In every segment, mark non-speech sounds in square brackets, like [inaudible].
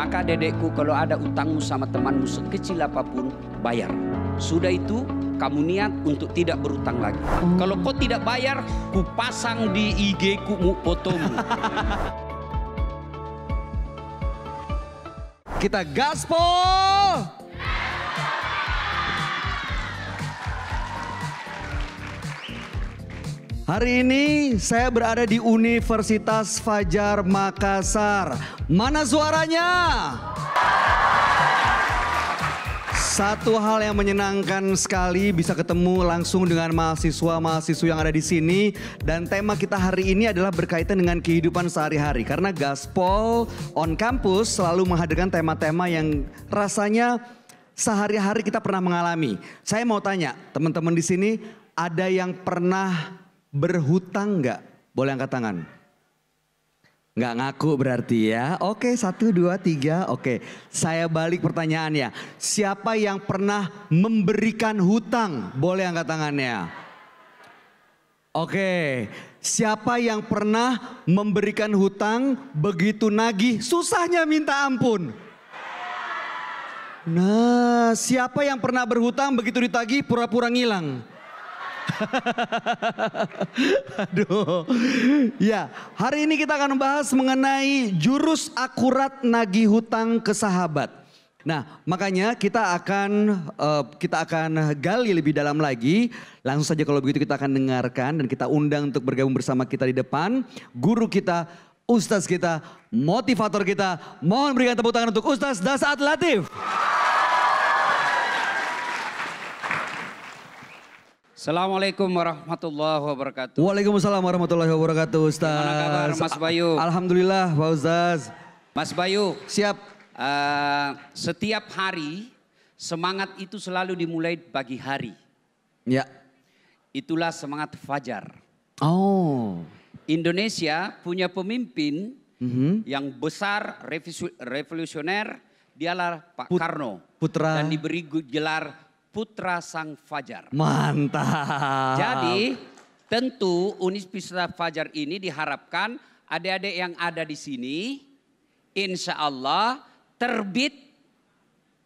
Maka dedekku kalau ada utangmu sama temanmu sekecil apa pun, bayar. Sudah itu kamu niat untuk tidak berutang lagi. Kalau kau tidak bayar, ku pasang di IG ku mu fotomu. [laughs] Kita gaspol. Hari ini saya berada di Universitas Fajar Makassar. Mana suaranya? Satu hal yang menyenangkan sekali bisa ketemu langsung dengan mahasiswa-mahasiswa yang ada di sini dan tema kita hari ini adalah berkaitan dengan kehidupan sehari-hari karena Gaspol on campus selalu menghadirkan tema-tema yang rasanya sehari-hari kita pernah mengalami. Saya mau tanya, teman-teman di sini ada yang pernah berhutang nggak? Boleh angkat tangan. Nggak ngaku berarti ya. Oke, satu, dua, tiga. Oke, saya balik pertanyaannya. Siapa yang pernah memberikan hutang? Boleh angkat tangannya. Oke, siapa yang pernah memberikan hutang begitu nagih susahnya minta ampun? Nah, siapa yang pernah berhutang begitu ditagih pura-pura ngilang? [laughs] Aduh. Ya, hari ini kita akan membahas mengenai jurus akurat nagih hutang ke sahabat. Nah, makanya kita akan uh, kita akan gali lebih dalam lagi. Langsung saja kalau begitu kita akan dengarkan dan kita undang untuk bergabung bersama kita di depan guru kita, ustaz kita, motivator kita. Mohon berikan tepuk tangan untuk Ustaz Dasat Latif. Assalamualaikum warahmatullahi wabarakatuh. Waalaikumsalam warahmatullahi wabarakatuh Ustaz. Gimana kabar Mas Bayu? Alhamdulillah Pak Ustaz. Mas Bayu, Siap. eh, setiap hari semangat itu selalu dimulai pagi hari. Ya. Itulah semangat fajar. Oh. Indonesia punya pemimpin Mhm. yang besar revolusioner dialah Pak Put- Karno Putra. dan diberi gelar Putra Sang Fajar. Mantap. Jadi tentu Universitas Fajar ini diharapkan adik-adik yang ada di sini insya Allah terbit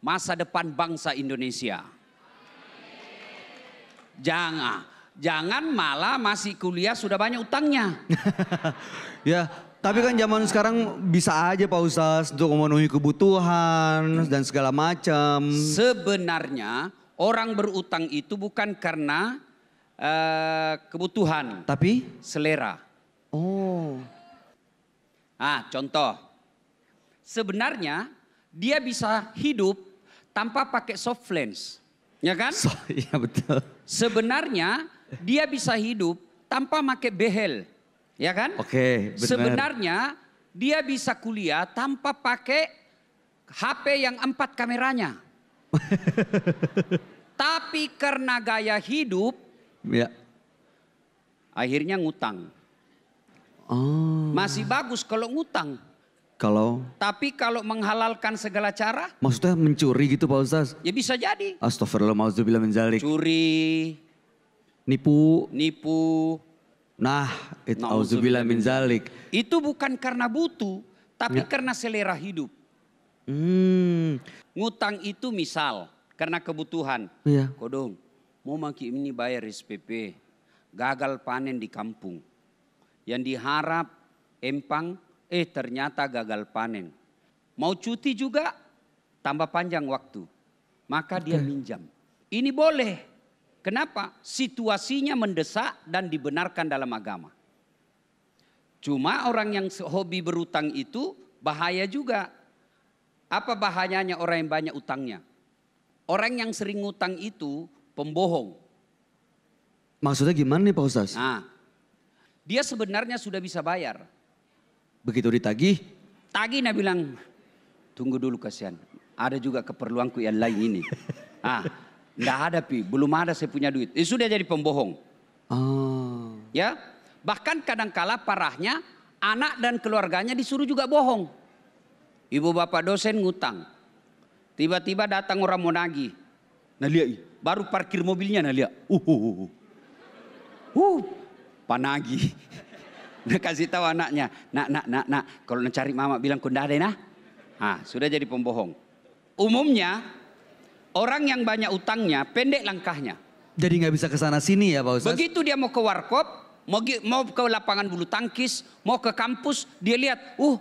masa depan bangsa Indonesia. Jangan, jangan malah masih kuliah sudah banyak utangnya. [laughs] ya, tapi kan zaman sekarang bisa aja Pak Ustaz untuk memenuhi kebutuhan dan segala macam. Sebenarnya orang berutang itu bukan karena eh, kebutuhan, Tapi, selera. oh. Ah, contoh. Sebenarnya dia bisa hidup tanpa pakai soft lens. Ya kan? So, [laughs] iya betul. Sebenarnya dia bisa hidup tanpa pakai behel. Ya kan? Oke, benar. Sebenarnya dia bisa kuliah tanpa pakai HP yang empat kameranya. [laughs] Tapi karena gaya hidup Ya. akhirnya ngutang. Oh. Masih bagus kalau ngutang. Kalau, Tapi kalau menghalalkan segala cara, maksudnya mencuri gitu Pak Ustaz? ya bisa jadi. Astagfirullah, mauzubillah min zalik. Curi, Nipu. nipu. Nah, it Nauzubillah auzubillah min zalik. Itu bukan karena butuh, tapi Ya. karena selera hidup. Hmm. Ngutang itu misal, karena kebutuhan. Iya. Kodong, mau maki ini bayar SPP. Gagal panen di kampung. Yang diharap empang, eh ternyata gagal panen. Mau cuti juga, tambah panjang waktu. Maka dia minjam. Ini boleh. Kenapa? Situasinya mendesak dan dibenarkan dalam agama. Cuma orang yang hobi berutang itu bahaya juga. Apa bahayanya orang yang banyak utangnya? Orang yang sering ngutang itu pembohong. Maksudnya gimana nih Pak Ustaz? Nah, dia sebenarnya sudah bisa bayar. Begitu ditagih, Tagi nah bilang, tunggu dulu kasihan. Ada juga keperluanku yang lain ini. [laughs] ah, enggak ada pi, belum ada saya punya duit. Eh, sudah jadi pembohong. oh. Ya, bahkan kadangkala parahnya anak dan keluarganya disuruh juga bohong. Ibu bapak dosen ngutang. Tiba-tiba datang orang mau nagih. Nah lihat, baru parkir mobilnya nah lihat. Uh, uh, uh, uh. Uh, panagi. Dia [laughs] kasih tahu anaknya, nak, nak, nak, nak, kalau nak cari mama bilang kunda ada nah. Ah, sudah jadi pembohong. Umumnya orang yang banyak utangnya pendek langkahnya. Jadi nggak bisa ke sana sini ya Pak Ustaz? Begitu dia mau ke warkop, mau, mau ke lapangan bulu tangkis, mau ke kampus, dia lihat, uh,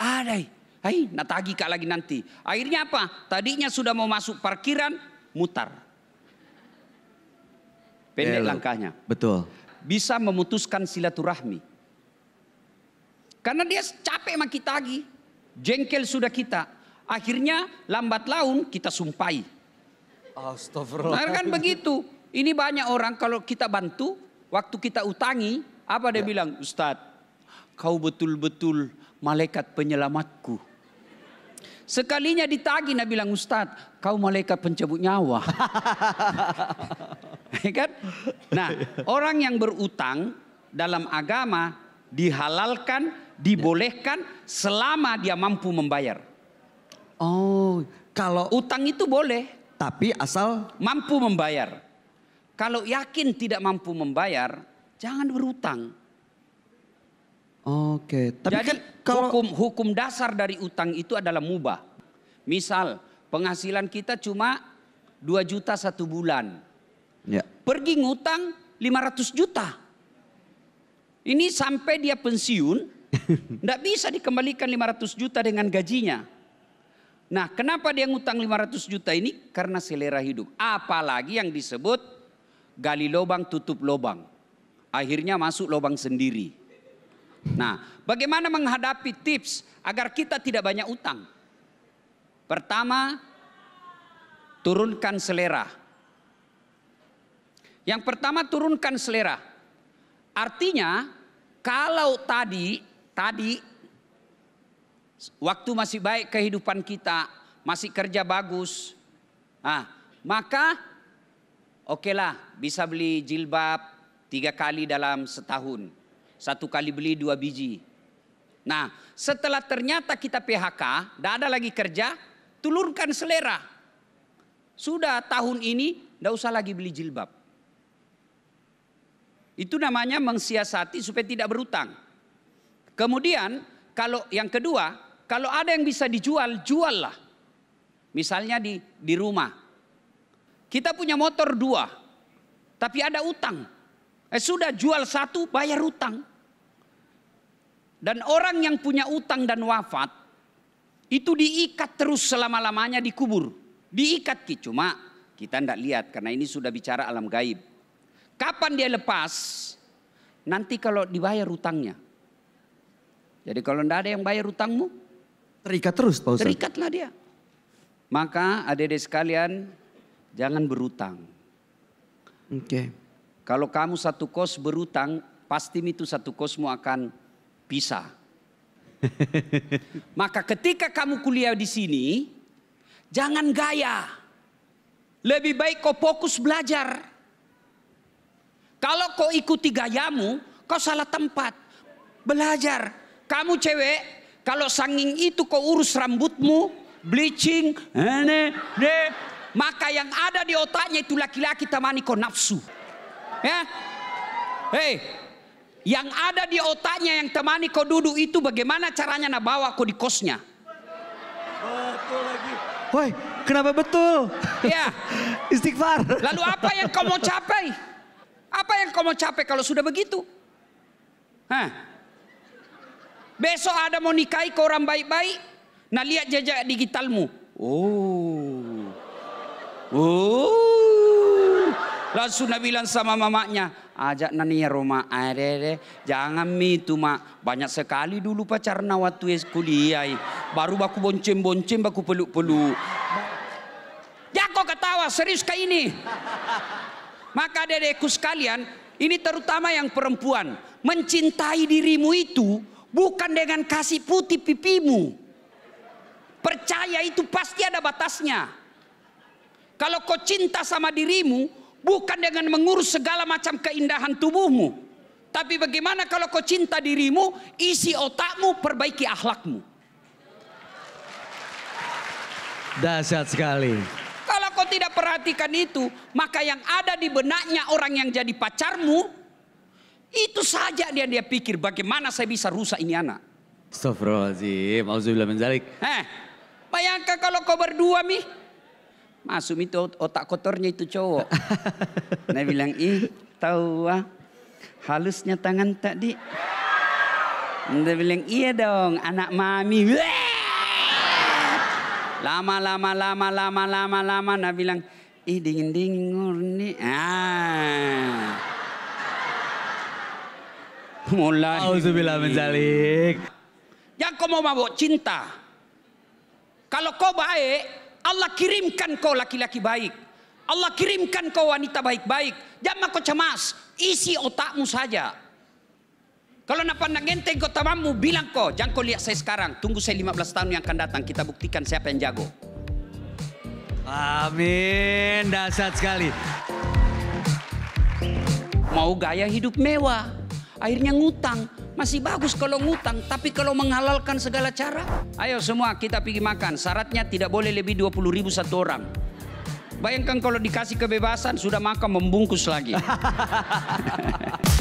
ada, hai, natagi kak lagi nanti. Akhirnya apa? Tadinya sudah mau masuk parkiran, mutar. Pendek langkahnya. Betul. Bisa memutuskan silaturahmi. Karena dia capek sama kita lagi. Jengkel sudah kita. Akhirnya lambat laun kita sumpai. Astagfirullah. Nah, kan begitu. Ini banyak orang kalau kita bantu, waktu kita utangi, apa dia bilang? Ustadz, kau betul-betul malaikat penyelamatku. Sekalinya ditagi, dia bilang, Ustadz, kau malaikat pencabut nyawa. [laughs] Ya kan? Nah, orang yang berutang dalam agama dihalalkan, dibolehkan selama dia mampu membayar. Oh, kalau Utang itu boleh, tapi asal mampu membayar. Kalau yakin tidak mampu membayar, jangan berutang. Oke, tapi Jadi kan kalau hukum hukum dasar dari utang itu adalah mubah. Misal penghasilan kita cuma 2 juta satu bulan. ya. Pergi ngutang 500 juta. Ini sampai dia pensiun, [laughs] tidak bisa dikembalikan 500 juta dengan gajinya. Nah, kenapa dia ngutang 500 juta ini? Karena selera hidup. Apalagi yang disebut gali lubang tutup lubang. Akhirnya masuk lubang sendiri. Nah, bagaimana menghadapi tips agar kita tidak banyak utang? Pertama, turunkan selera. Yang pertama turunkan selera. Artinya kalau tadi tadi waktu masih baik kehidupan kita, masih kerja bagus. Ah, maka okelah bisa beli jilbab tiga kali dalam setahun. Satu kali beli dua biji. Nah, setelah ternyata kita PHK, tidak ada lagi kerja, turunkan selera. Sudah tahun ini, tidak usah lagi beli jilbab. Itu namanya mensiasati supaya tidak berutang. Kemudian kalau yang kedua, kalau ada yang bisa dijual, juallah. Misalnya di di rumah. Kita punya motor dua, tapi ada utang. Eh sudah jual satu, bayar utang. Dan orang yang punya utang dan wafat, itu diikat terus selama-lamanya dikubur. Diikat Ki. cuma kita tidak lihat karena ini sudah bicara alam gaib. Kapan dia lepas? Nanti kalau dibayar utangnya. Jadi kalau tidak ada yang bayar utangmu, terikat terus Pak Ustaz. terikatlah dia. Maka adik-adik sekalian, jangan berutang. Oke. Kalau kamu satu kos berutang, pasti itu satu kosmu akan pisah. [laughs] Maka ketika kamu kuliah di sini, jangan gaya. Lebih baik kau fokus belajar. Kalau kau ikuti gayamu, kau salah tempat. Belajar. Kamu cewek, kalau sanging itu kau urus rambutmu, bleaching, ene, de, maka yang ada di otaknya itu laki-laki temani kau nafsu. Ya. Hei, yang ada di otaknya yang temani kau duduk itu bagaimana caranya nak bawa kau di kosnya. Woi, kenapa betul? Ya. [laughs] Istighfar. Lalu apa yang kau mau capai? Apa yang kau mau capai kalau sudah begitu? Hah? Besok ada mau nikahi kau orang baik-baik, nah lihat jejak digitalmu. Oh. Oh. Langsung nak bilang sama mamanya, ajak nani ya Roma, ade, jangan mi tu mak. Banyak sekali dulu pacarna waktu es kuliah. Baru baku bonceng-bonceng, baku peluk-peluk. Ya kau ketawa, serius kayak ini. Maka dedekku sekalian, ini terutama yang perempuan. Mencintai dirimu itu bukan dengan kasih putih pipimu. Percaya itu pasti ada batasnya. Kalau kau cinta sama dirimu, bukan dengan mengurus segala macam keindahan tubuhmu. Tapi bagaimana kalau kau cinta dirimu, isi otakmu, perbaiki akhlakmu. Dahsyat sekali. Kalau kau tidak perhatikan itu, maka yang ada di benaknya orang yang jadi pacarmu, Itu saja dia dia pikir bagaimana saya bisa rusak ini anak. Astagfirullahaladzim, auzubillah min zalik. Eh, bayangkan kalau kau berdua mi. Masuk itu otak kotornya itu cowok. [laughs] Nah bilang, ih tahu ah, halusnya tangan tadi. Dia bilang, iya dong anak mami. [laughs] Lama, lama, lama, lama, lama, lama. Nah bilang, ih dingin dingin ngurni. Ah. Mulai. Auzubillah min zalik. Yang kau mau mabuk cinta. Kalau kau baik, Allah kirimkan kau laki-laki baik. Allah kirimkan kau wanita baik-baik. Jangan kau cemas, isi otakmu saja. Kalau nak pandang enteng kau tamamu, bilang kau, jangan kau lihat saya sekarang. Tunggu saya 15 tahun yang akan datang, kita buktikan siapa yang jago. Amin, dahsyat sekali. Mau gaya hidup mewah, akhirnya ngutang. Masih bagus kalau ngutang, tapi kalau menghalalkan segala cara. Ayo semua kita pergi makan, syaratnya tidak boleh lebih 20 ribu satu orang. Bayangkan kalau dikasih kebebasan, sudah makan membungkus lagi. [laughs]